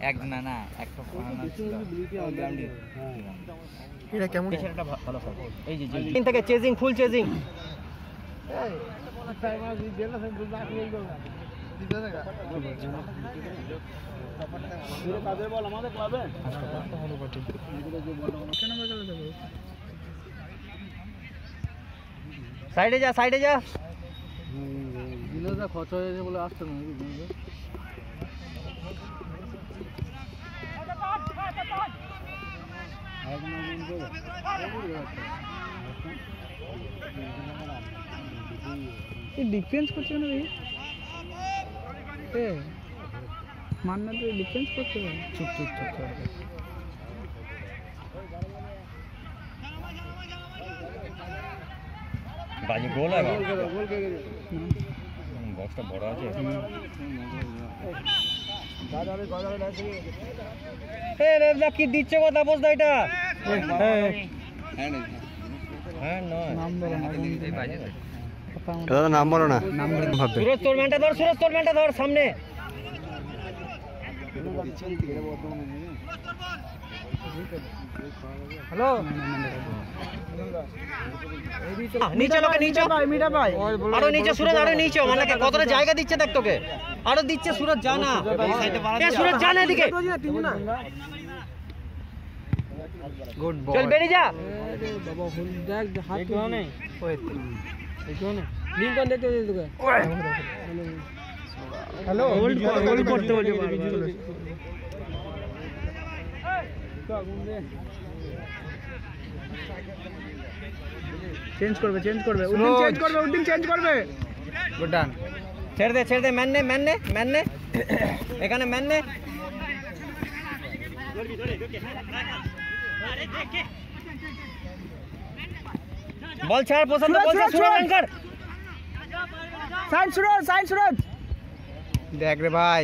এক না না একটা এটা কেমন? পেছনেরটা ভালো এই যে তিন থেকে চেজিং ফুল চেজিং সাইডে যা সাইডে যা। খরচ হয়ে যাচ্ছে বলে আসতে না ডিফেন্স করছে না ভাই এ মান্না তো ডিফেন্স করছে চুপ চুপ চুপ চুপ। বাজি গোল হয় বক্সটা বড় আছে। কি দিচ্ছে কথা না এটা? হ্যাঁ নাম বলো না। সুরজ তোর ম্যানটা ধর সুরজ তোর ম্যানটা ধর সামনে। হ্যালো নিচে লোকে নিচে ভাই মিটা ভাই আরো নিচে সুরজ আরো নিচে মানে কতটা জায়গা দিচ্ছে দেখ তোকে আরো দিচ্ছে সুরজ জানা এ সুরজ জানা এদিকে গুড চল বেরিয়ে যা বাবা হুল দেখ হাত কোনে ওই কোনে লিঙ্কন দেখতে দিল তোকে হ্যালো হোল্ড হোল্ড করতে বলছে চেঞ্জ করবে চেঞ্জ করবে উদ্দিন চেঞ্জ করবে উদ্দিন চেঞ্জ করবে গুড ডান ছেড়ে দে ছেড়ে দে ম্যান নে ম্যান নে ম্যান নে এখানে ম্যান নে বল ছাড় প্রশান্ত সুরজ, বল ছাড় Suraj, Suraj Suraj. Anchor sign Suraj sign Suraj দেখ রে ভাই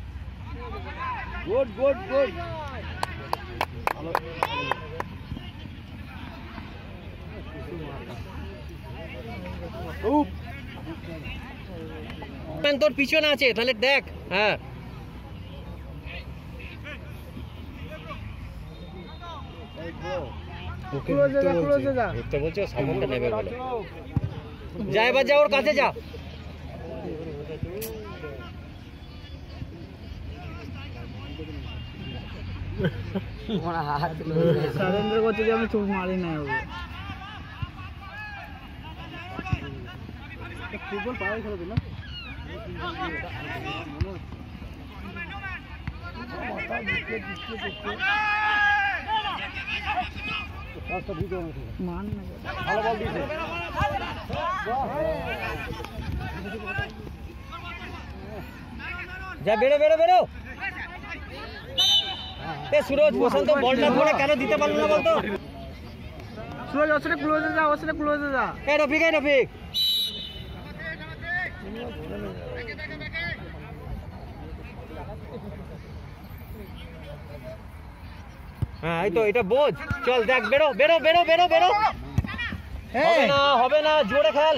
গুড গুড গুড ম্যান তোর পিছনে আছে তাহলে দেখ হ্যাঁ ক্লোজে যা ক্লোজে যা ঢুকতে বলছে সামনটা নেবে বলে যা এবার যা ওর কাছে যা सरेंद्र को तो हमें चूक मारी नहीं होगी फुटबॉल पाए खेलो ना मान हेलो बॉल दी जा, बेड़ो बेड़ो बेड़ो। এ সুরজ বসন্ত বলটা ধরে কেন দিতে পারল না বলতো সুরজ ওর সাথে ক্লোজে যা ওর সাথে ক্লোজে যা এ রফিক এ রফিক হ্যাঁ এই তো এটা বোঝ চল দেখ বেরো বেরো বেরো বেরো বেরো হবে না হবে না জোরে খেল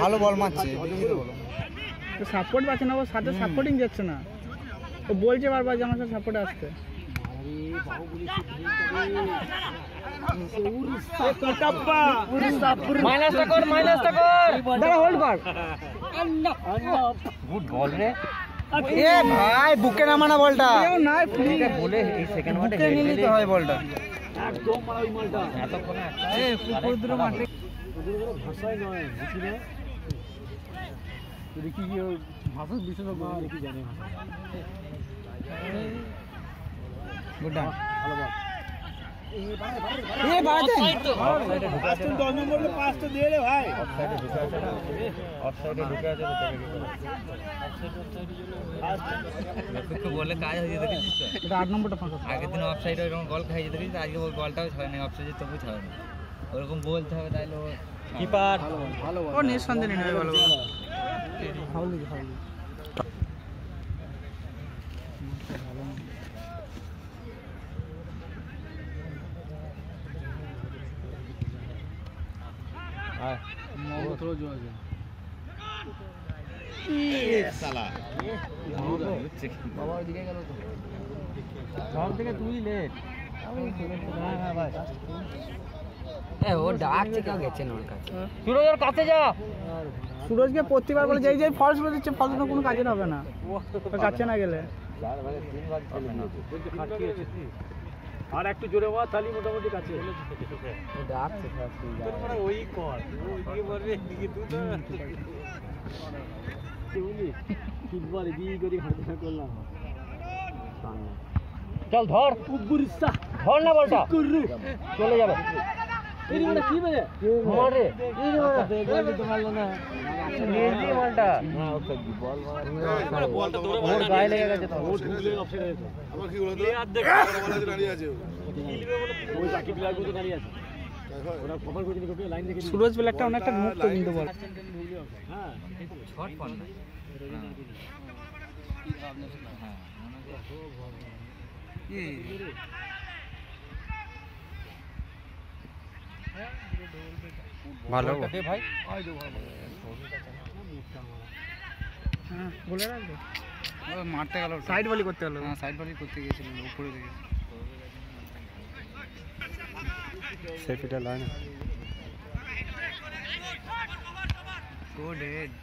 ভালো বল মারছে। সাপোর্ট পাচ্ছে না ও সাথে সাপোর্টিং যাচ্ছে না। ও বলছে বারবার যে আমার সাথে সাপোর্টে আসতে। মাইনাসটা কর মাইনাসটা কর! দাঁড়া হোল্ড কর। গুড বল রে। এ ভাই বুকে নামানা বলটা। কেউ নাই ফ্রি। এটা বলে এই সেকেন্ড ওয়ার্ডে নিয়ে নিতে হয় বলটা। এতক্ষণে এ কুকুর দুটো মাঠে। গুড ডান এ বাড়াতে অফসাইডে ঢুকে আছে দশ নম্বর পাঁচ তো দিয়ে রে ভাই। অফসাইডে ঢুকে আছে না। অফসাইডে ঢুকে আছে তো তোকে বলে কাজ হয়ে যেতে তো এটা আট নম্বরটা ফাঁকা আগের দিন অফসাইডে এরকম বল খাইয়ে যেতে দেখেছিস আজকে ওই বলটাও ছাড়ে না অফসাইডে তবু ছাড়ে না ওরকম বলতে হবে তাইলে ও কিপার ও নিঃসন্দেহে নেবে ভালো ফাউল দিকে ফাউল দিকে সব থেকে তুই লেট ও ডাকছে কেউ গেছে না ওর কাছে সুরজের কাছে যা। সুরজকে প্রতিবার বলে যেই যেই ফলস বলে দিচ্ছে ফলস কোনো কাজে হবে না। যাচ্ছে না গেলে। আর একটু জোরে হওয়া তাহলে মোটামুটি কাছে। ওই কর ওইদিকে মারবে এদিকে তুই তিনবার এদিকে করে হাঁটা করলাম। চল ধর। ধর না বলটা। চলে যাবে। এই মানে কি মানে মার রে বল তো মারলো না লেজি বলটা ওর গায়ে লেগে গেছে তো অপশন হয়েছে আবার কি বলতো দাঁড়িয়ে আছে ওই বাকি প্লেয়ার গুলো দাঁড়িয়ে আছে ওরা কভার করে দিলে লাইন দেখে সুরজ ব্ল্যাকটা অনেকটা মুক্ত কিন্তু বল হ্যাঁ শর্ট পান না ভালো দে ভাই হ্যাঁ বলে রাখবে ও মারতে গেল সাইড বলি করতে হলো হ্যাঁ সাইড বলি করতে গিয়েছিল উপরে দিকে সেফিটা লয় না good head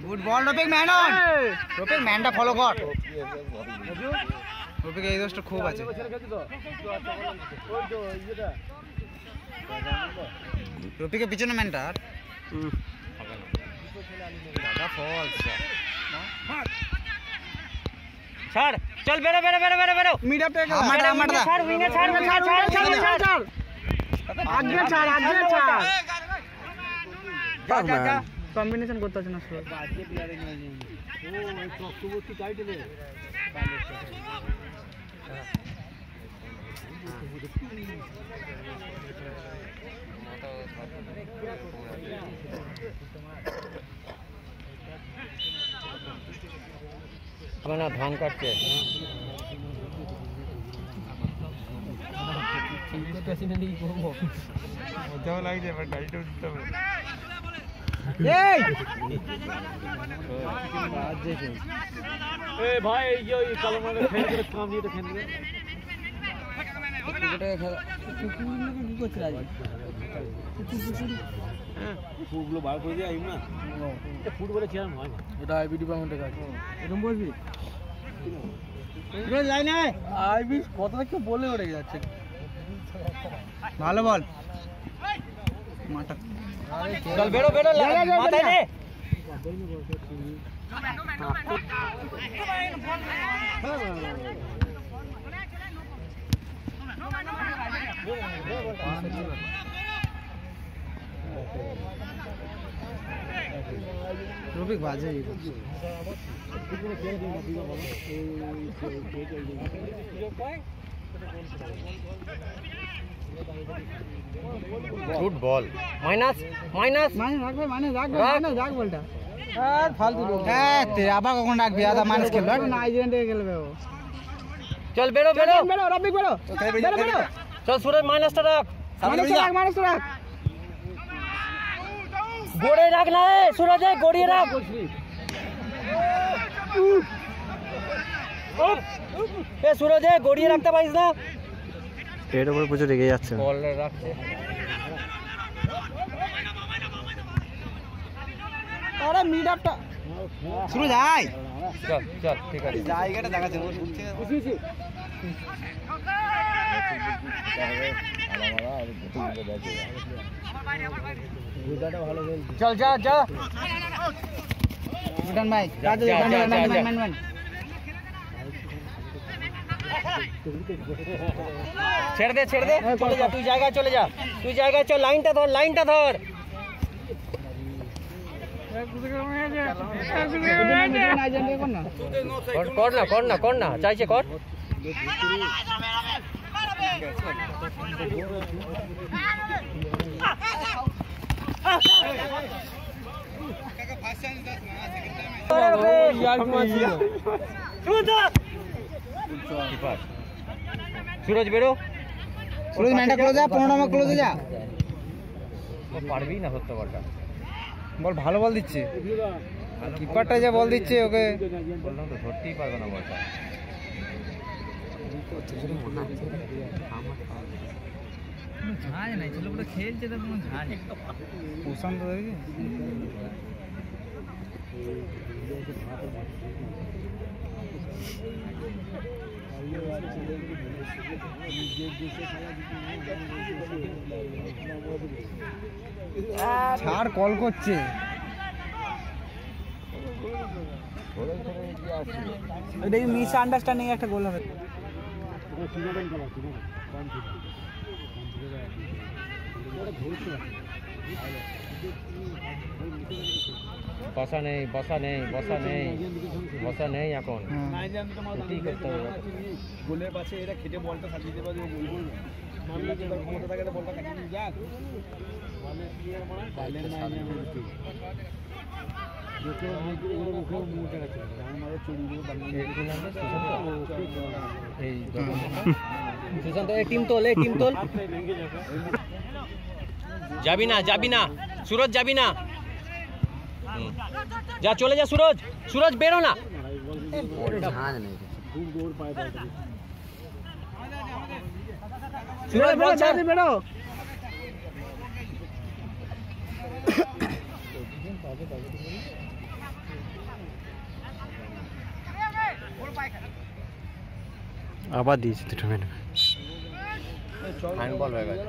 good ball Rafiq man on Rafiq ম্যানটা follow কর রফিক এই দোষটা খুব আছে রফিকের পিছনে ম্যানটা আর দাদা ফলস ছাড় চল বেরো বেরো বেরো বেরো বেরো মিড আপ থেকে আমারটা আমারটা ছাড় উইনে ছাড় উইনে ছাড় ছাড় ছাড় ছাড় ছাড় আগে ছাড় আগে ছাড় যা যা যা কম্বিনেশন করতে হচ্ছে না সুরজ ও ওই চক্রবর্তী টাইটেলে হবে না ধান কাটছে এই! এ ভাই এই যে ওই কালো মানে ফেল করে কাম দিয়ে তো ফেল করে ফুটগুলো বার করে দিয়ে আইব না। ফুটবলে চেয়ার হয় না। এটা আইবি ডিপার্টমেন্টের কাজ। এরকম বলবি? লাইন আয় আইবি কথাটা কেউ বলে উঠে যাচ্ছে? ভালো বল। चल बैठो बैठो माता जी रोबिक बाजे গুড বল মাইনাস মাইনাস মানে রাখবে মানে রাখবে রাখ। মানে রাখ বলটা আর ফালতু লোক হ্যাঁ তে আবার কখন ডাকবি আদা মানুষ খেলবে না আইজেন্ট হয়ে গেলবে ও চল বেরো বেরো বেরো রবিক বেরো বেরো বেরো চল সুরজ মাইনাসটা রাখ মানুষ রাখ মানুষ রাখ গড়ে রাখ না এ সুরজ এ গড়িয়ে রাখ এ সুরজ এ গড়িয়ে রাখতে পারিস না এর উপর প্রচুর রেগে যাচ্ছে। আরে মিড আপটা শুরু যায় চল চল ঠিক আছে। জায়গাটা দেখাচ্ছে ও ঢুকছে চল যা যা। ভাই যা, রাজু যা, ম্যান যা, ম্যান যা, ম্যান যা। ম্যান ম্যান ছেড়ে দে ছেড়ে দে। চলে যা তুই জায়গায় চলে যা। তুই জায়গায় চল লাইনটা ধর লাইনটা ধর। কর না কর কর না কর। না কর না চাইছে কর সুরজ বেরো সুরজ ম্যানটা ক্লোজ যা পনেরো নম্বর ক্লোজে যা ও পারবি না ধরতে বলটা বল ভালো বল দিচ্ছে কিপারটা যা বল দিচ্ছে ওকে বললাম তো ধরতেই পারবে না বলটা ঝাঁজ নাই ছেলেগুলো খেলছে তো কোনো ঝাঁজ নেই প্রশান্ত দেখি ছাড় কল করছে। দেখি মিস আন্ডারস্ট্যান্ডিং একটা গোল হবে? বসা নেই বসা নেই বসা নেই বসা নেই এখন হ্যাঁ। কি করতে হবে গোলের পাশে এরা খেটে বলটা সাজিয়ে দিতে পারে ও গোল করবে নামলে যে তার ক্ষমতা থাকে তো বলটা কাটিয়ে নিয়ে যাক মানে কি আর মানে বালের মাইনে আমি দিচ্ছি দেখে নাকি ওর মুখে মুখে রাখছে আমার মারে চুরি দিয়ে বানিয়ে এই কি নাম রে? সুশান্ত? এই সুশান্ত এই টিম তোল এই টিম তোল যাবি না যাবি না সুরজ যাবি না হুম। যা চলে যা সুরজ সুরজ বেরো না সুরজ বল ছাড়। বেরো আবার দিয়েছে দুটো মেনু হ্যান্ডবল হয়ে গেছে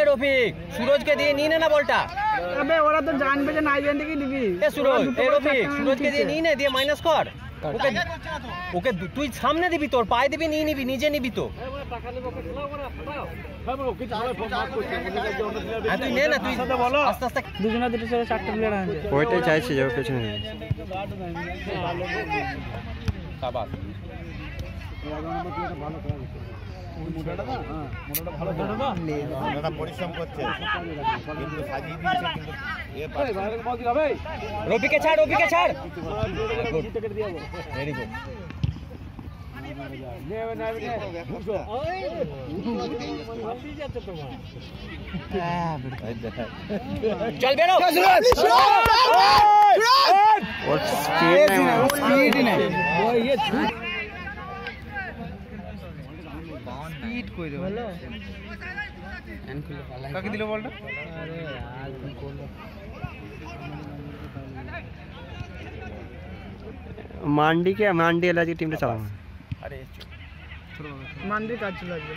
এ রফিক সুরজকে দিয়ে নিয়ে নে না বলটা। আবে ওরা তো জানবে যে নাইজেন থেকে দিবি? এ সুরজ এ রফিক সুরজকে দিয়ে। নিয়ে নে দিয়ে মাইনাস কর। ওকে ওকে তুই সামনে দিবি তোর পায়ে দিবি নিয়ে নিবি নিজে নিবি তো। হ্যাঁ তুই নে না আস্তে আস্তে দুজনে দুটো ছেলে চারটে প্লেয়ার আছে ওইটাই চাইছে যে পেছনে নেই। রফিকে ছাড় রফিকে ছাড় ভেরি গুড চল বেরো ওর স্পিড নেই মনে হয়। স্পিড নেই স্পিড কই কাকে দিল বলটা? মান্ডিকে মান্ডি এলাজি টিমটা মান্ডি কাজ চলে আসবে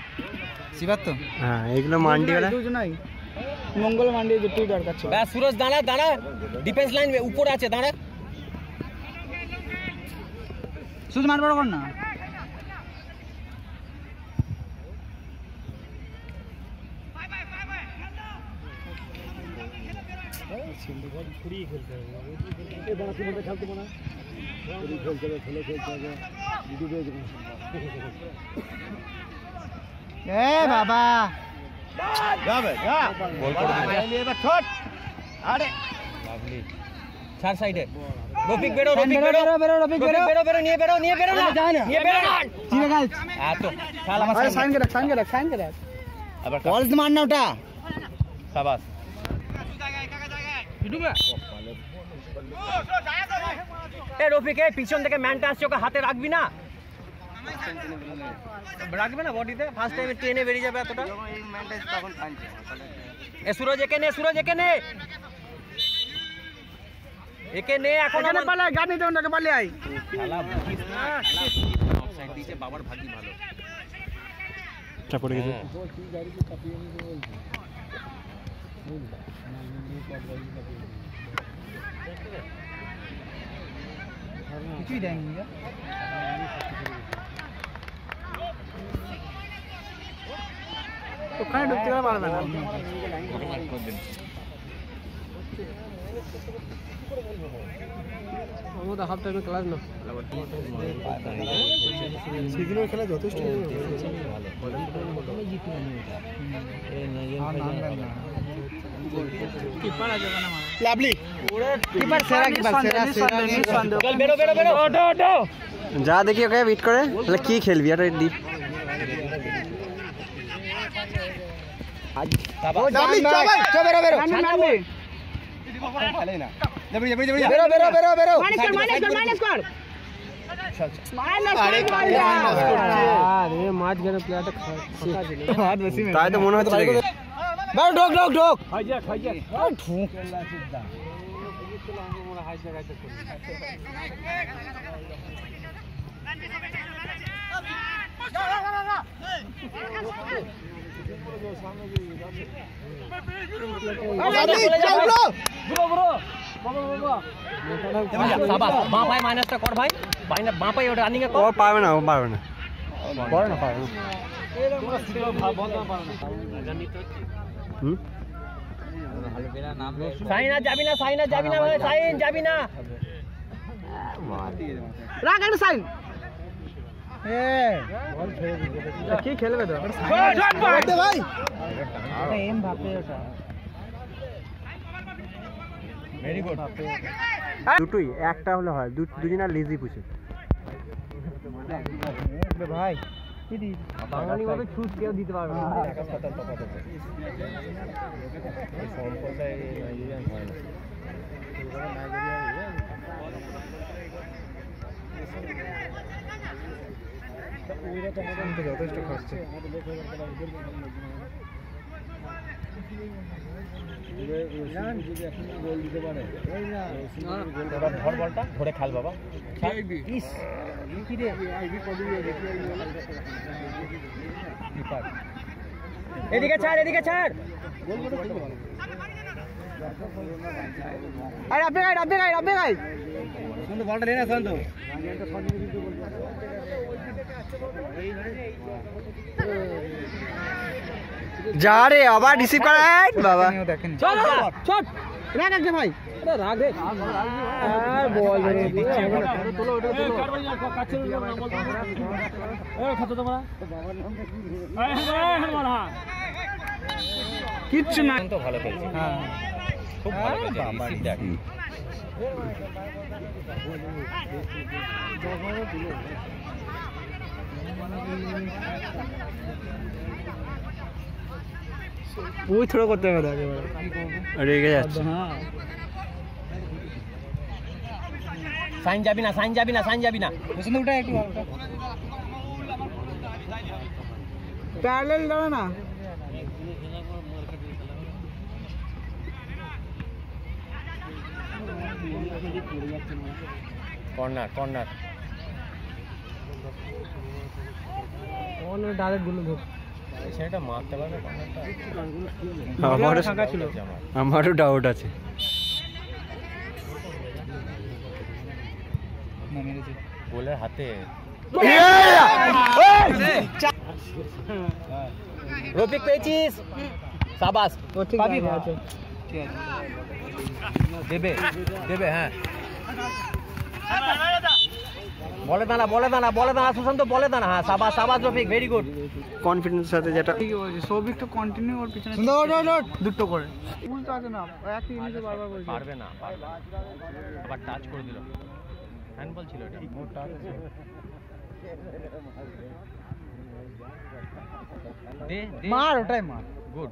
শিবার তো হ্যাঁ এগুলো মান্ডি ওরা? দুজনাই। মঙ্গল মান্ডি দুটোই দরকার ছিল। ব্যাস সুরজ দাঁড়া দাঁড়া। ডিফেন্স লাইন উপরে আছে দাঁড়া। শুধু মার বড় কর না। এ বাবা। করে লাভলি সাইডে। রফিক বেরো রফিক বেরো, বেরো বেরো, বেরো, রফিক বেরো। বেরো বেরো নিয়ে বেরো নিয়ে বেরো না। যায় না। নিয়ে বেরো না। চিনে গেল এত খেল আমার সাইন কে সাইন কে সাইন কে আবার বল মার না ওটা। সাবাস। এ রফিক এই পিছন থেকে ম্যানটা আসছে ওকে হাতে রাখবি না রাখবে না বডিতে ফার্স্ট টাইমে ট্রেনে বেরিয়ে যাবে এতটা এ সুরজ একে নে সুরজ একে নে একে নে এখন এখানে পালা গাড়ি দে ওনাকে পালিয়ে আই খেলা বুঝিস না অফসাইড দিয়েছে বাবার ভাগ্য ভালো টা खिचड़ी जाएँगे क्या तो खाए डुबकी वाला बाल बना আমাদের হাফ টাইমে ক্লাস না। সেগুলো খেলা যথেষ্ট। কিপার আছে না লাভলি। কিপার সেরা কিপার সেরা সেরা বেরো বেরো বেরো। ওটো ওটো যা দেখি ওকে বিট করে তাহলে কি খেলবি? আর ডিপ লাভলি চল ভাই চল বেরো বেরো। बेरो बेरो बेरो बेरो। अरे माछ गने प्लेट खा हाथ बसी বাঁ পায়ে মাইনাসটা কর ভাই বাইনা বাঁ পায়ে ওটা রানিং এ কর পারবে না পারবে না পারবে না। পারবে না হুম যাবি না সাইন যাবি না ভাই সাইন যাবি না। রাখ সাইন। কি খেলবে তো ভাই। এম ভাবে ওটা। দুটোই একটা হলে হয়। দুজন আর লিজি পুষে ভাই বাঙালি ভাবে ছুট কেউ দিতে পারবে না। যথেষ্ট এদিকে ছাড় এদিকে ছাড়। আপনি গাইড আপনি গাইড আপনি গাইড বলটা নে না যা রে আবার রিসিভ করা বাবা। দেখেন। ভাই। বল কিচ্ছু না। তো ভালো খেলছে। হ্যাঁ। খুব ভালো খেলছে দেখ ওই থ্রো করতে হবে রেগে যাচ্ছে। হ্যাঁ। সাইন যাবি না সাইন যাবি না সাইন যাবি না। পেছনে উঠে একটু প্যারালাল দাও না? Corner corner. ওখানে ডাইরেক্ট গুলো ধর সেটা মারতে পারবে কর্নারটা আমারও ফাঁকা ছিল আমারও ডাউট আছে গোলের হাতে রফিক পেয়েছিস সাবাস ও ঠিক পাবি আছে দেবে দেবে হ্যাঁ বলে দানা বলে দানা বলে দানা সুশান্ত বলে দানা। হ্যাঁ সাবাস সাবাস রফিক ভেরি গুড কনফিডেন্সের সাথে যেটা ঠিকই বলছি সৌভিক তো কন্টিনিউ ওর পিছনে ওঠ, ওঠ, ওঠ। দুটো করে। ভুল তো আছে না একই জিনিসে বারবার বলছি। পারবে না আবার টাচ করে দিল। হ্যান্ডবল ছিল এটা। দে দে। মার ওটাই মার। গুড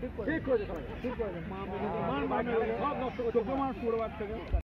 ঠিক করে ঠিক করেছে মা সব নষ্ট করে চোখে মার পুরো বার থেকে